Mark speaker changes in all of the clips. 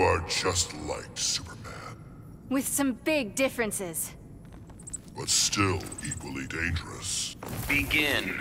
Speaker 1: You are just like Superman,
Speaker 2: With some big differences.
Speaker 1: but still equally dangerous.
Speaker 3: Begin.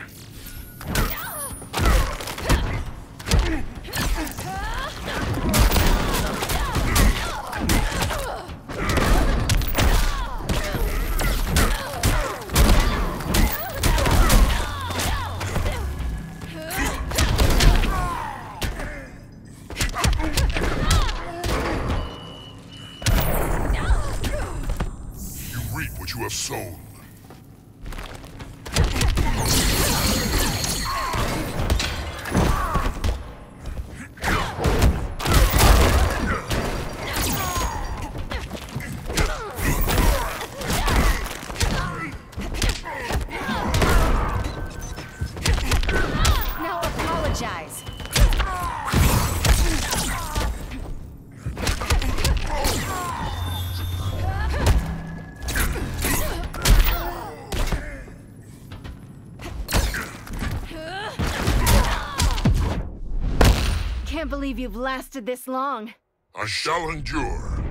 Speaker 2: Believe you've lasted this long.
Speaker 1: I shall endure.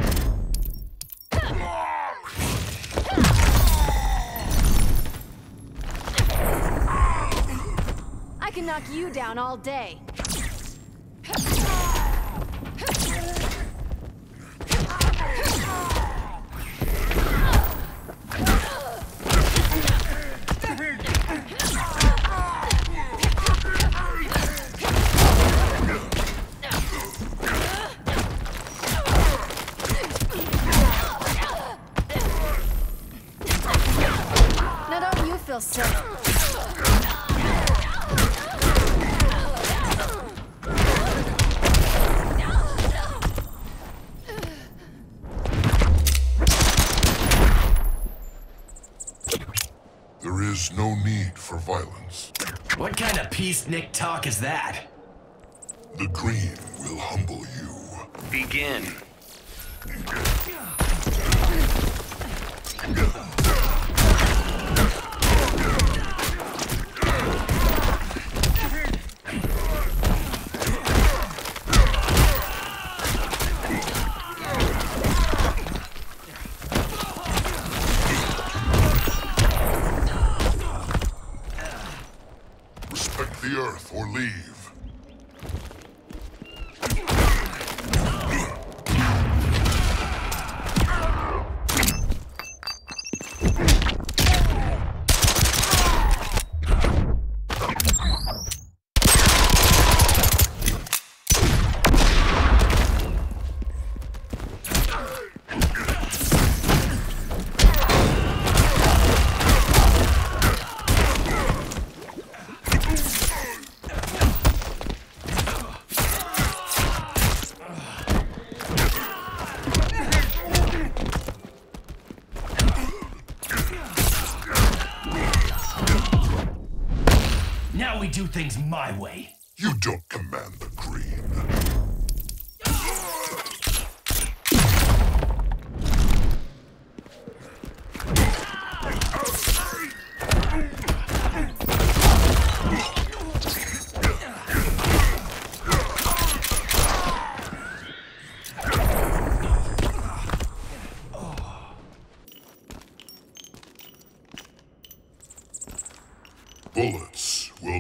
Speaker 2: I can knock you down all day. Now don't feel sick?
Speaker 1: There is no need for violence.
Speaker 4: What kind of peace Nick talk is that?
Speaker 1: The green will humble you.
Speaker 3: Begin.
Speaker 4: Do things my way.
Speaker 1: You don't command the green. Bullets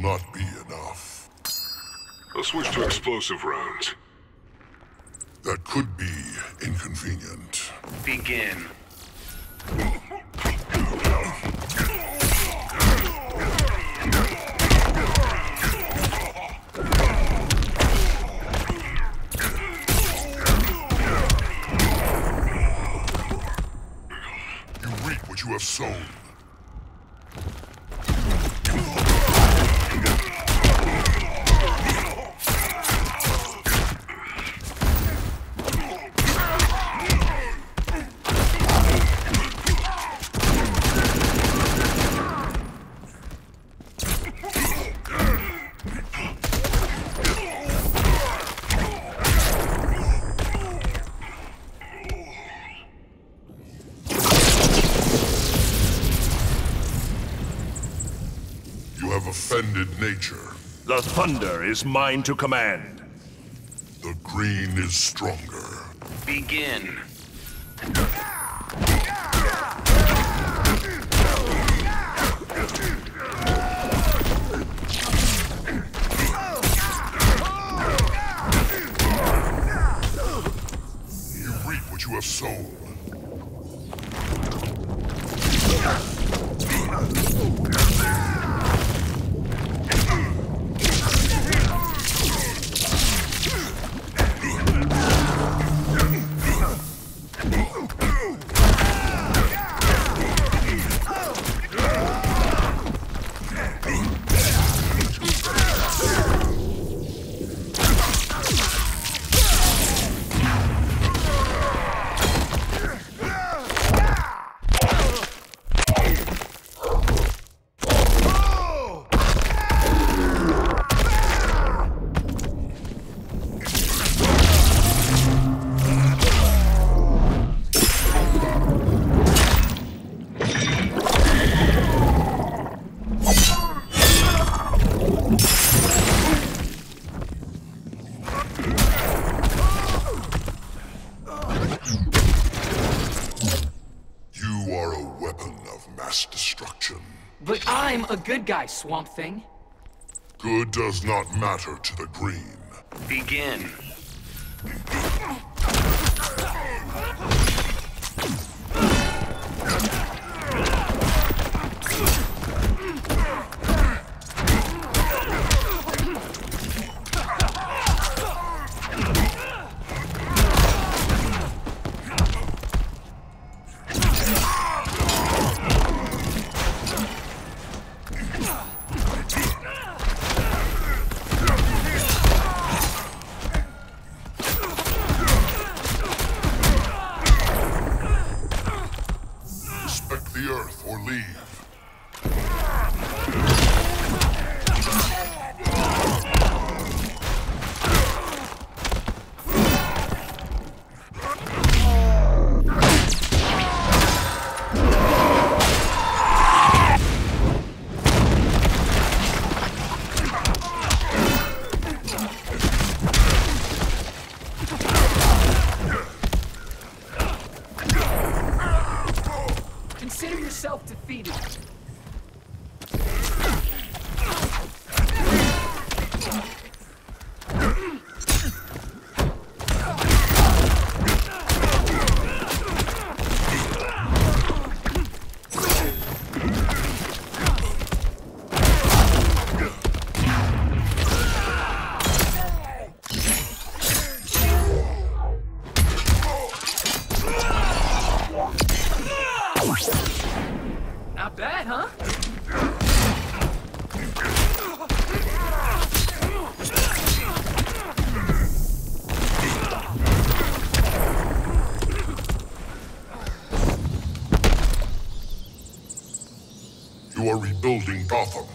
Speaker 1: will not be enough.
Speaker 5: I'll switch to explosive rounds.
Speaker 1: That could be inconvenient.
Speaker 3: Begin.
Speaker 1: You reap what you have sown. Nature.
Speaker 6: The thunder is mine to command.
Speaker 1: The green is stronger.
Speaker 3: Begin.
Speaker 1: You reap what you have sown.
Speaker 6: Good guy, Swamp Thing.
Speaker 1: Good does not matter to the green.
Speaker 3: Begin.
Speaker 6: Defeated.
Speaker 1: Gotham.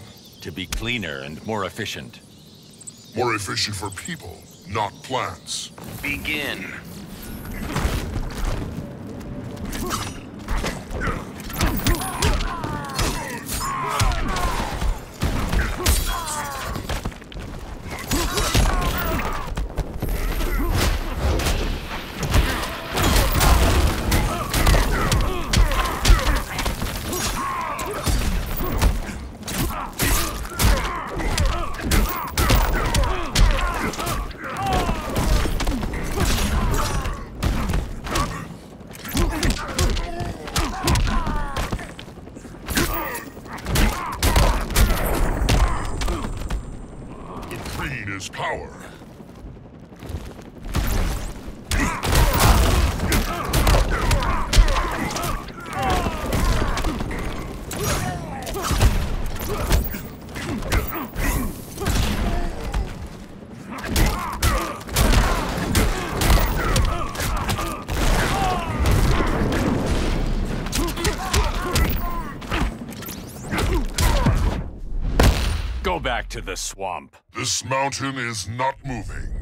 Speaker 7: To be cleaner and more efficient.
Speaker 1: More efficient for people, not plants.
Speaker 3: Begin.
Speaker 7: Go back to the swamp.
Speaker 1: This mountain is not moving.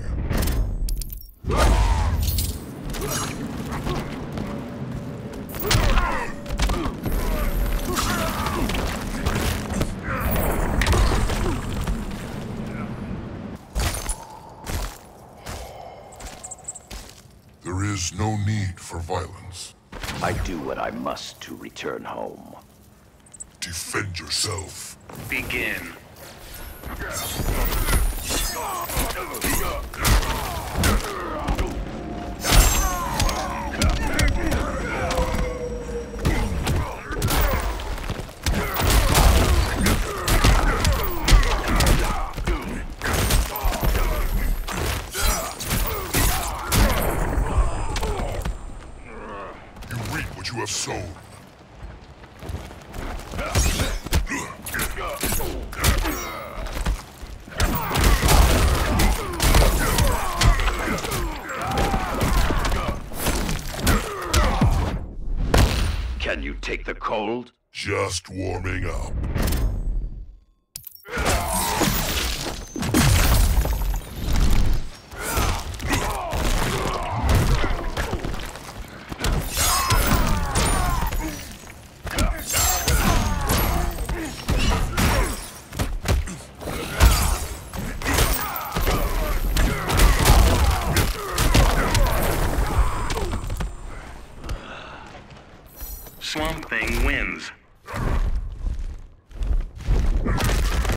Speaker 1: There is no need for violence.
Speaker 8: I do what I must to return home.
Speaker 1: Defend yourself.
Speaker 3: Begin.
Speaker 1: You reap what you have sown.
Speaker 8: Can you take the cold?
Speaker 1: Just warming up.